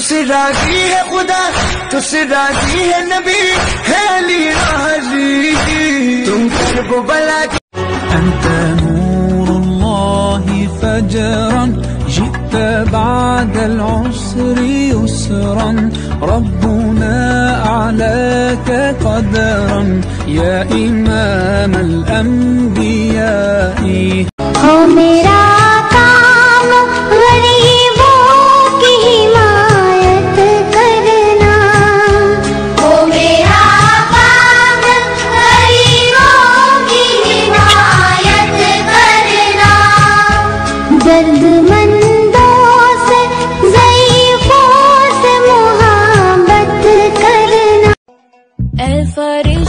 तुसी राजी है खुदा तुसी राजी है नबी है अली राजी तुम करब बला أنت نور الله فجرا جئت بعد العسر يسرا. ربنا أعلاك قدرا. يا إمام الأنبياء. Pretty.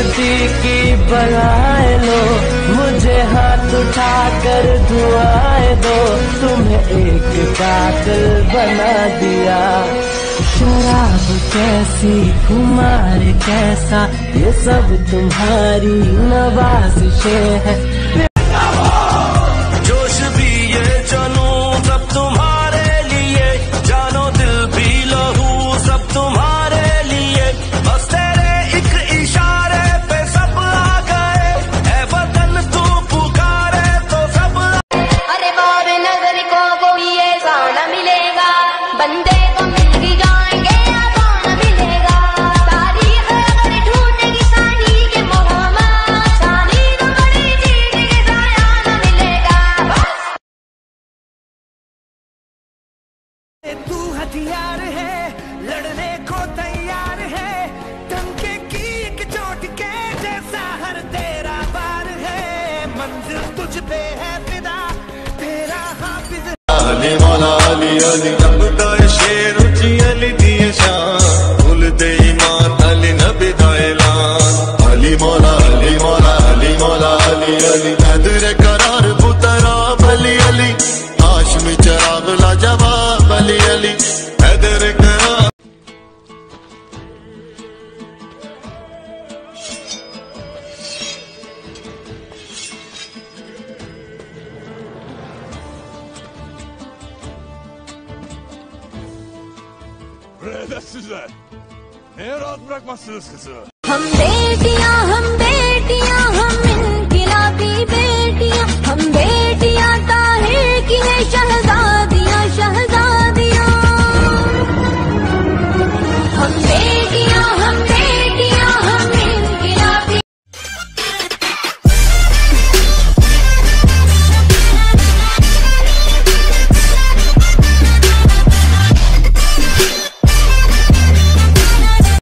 किसी की बनाए लो। मुझे हाथ उठा कर दुआए दो। तुम्हें एक बात बना दिया। शराब कैसी कुमार कैसा, ये सब तुम्हारी नवाजिशें है। अली अली नदर करार पुतरा बली अली आशम चराग ला जवाब अली अली नदर करार Bredesizler! Neye rahat bırakmazsınız kızı?